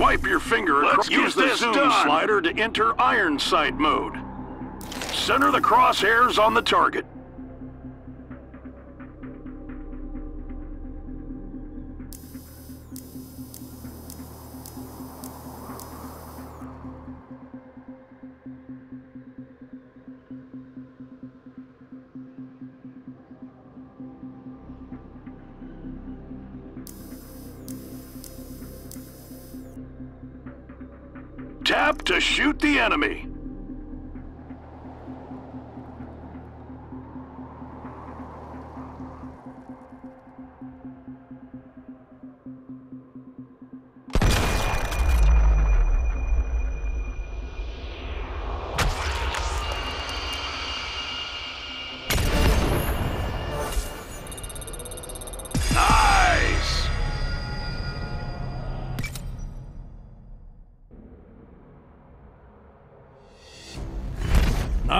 Swipe your finger Let's across. Use the this zoom done. slider to enter iron sight mode. Center the crosshairs on the target. Tap to shoot the enemy.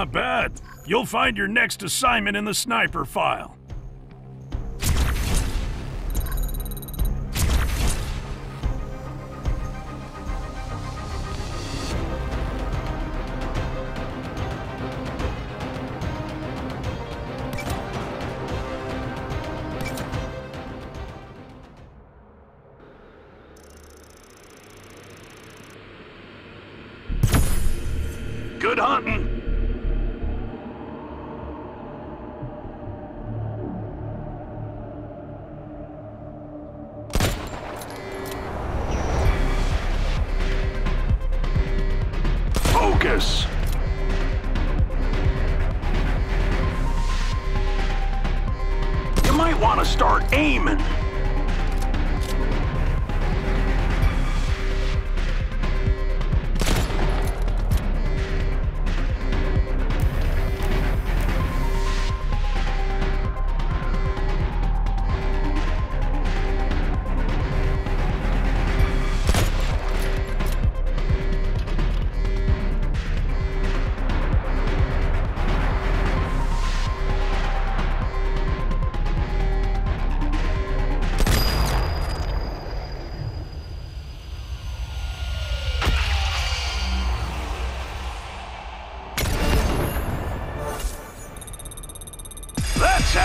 Not bad. You'll find your next assignment in the sniper file. Good hunting. Focus. You might want to start aiming.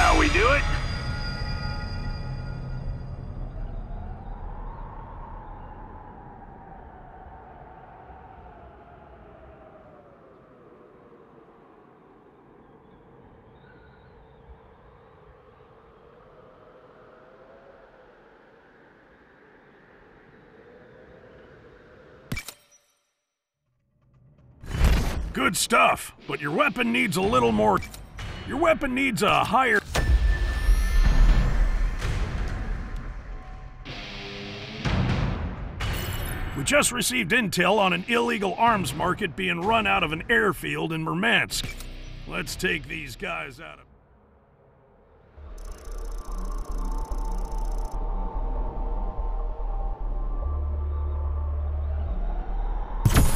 How we do it. Good stuff, but your weapon needs a little more. Your weapon needs a higher. Just received intel on an illegal arms market being run out of an airfield in Murmansk. Let's take these guys out of.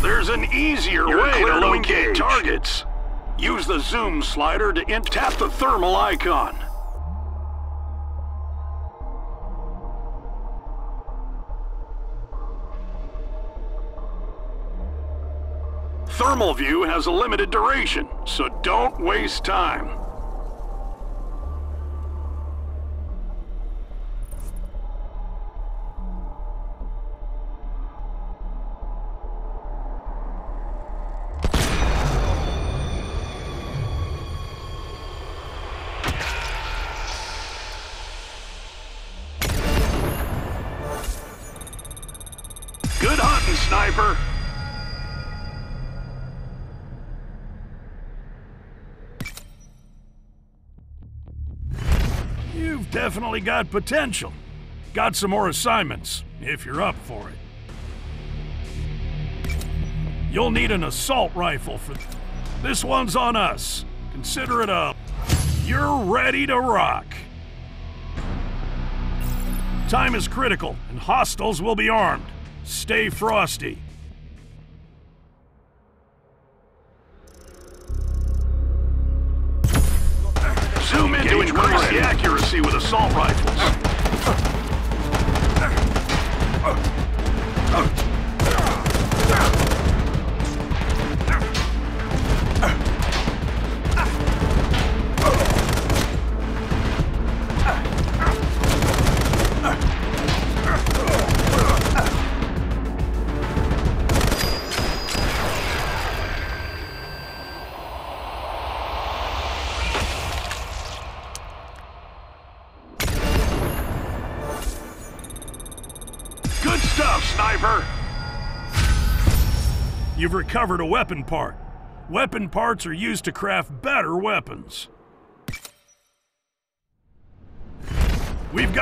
There's an easier You're way to to locate engage. targets. Use the zoom slider to in tap the thermal icon. Thermal view has a limited duration, so don't waste time. Good hunting, sniper. Definitely got potential. Got some more assignments, if you're up for it. You'll need an assault rifle for th- this one's on us. Consider it up. You're ready to rock. Time is critical, and hostiles will be armed. Stay frosty. With assault rifles. Sniper. You've recovered a weapon part. Weapon parts are used to craft better weapons. We've got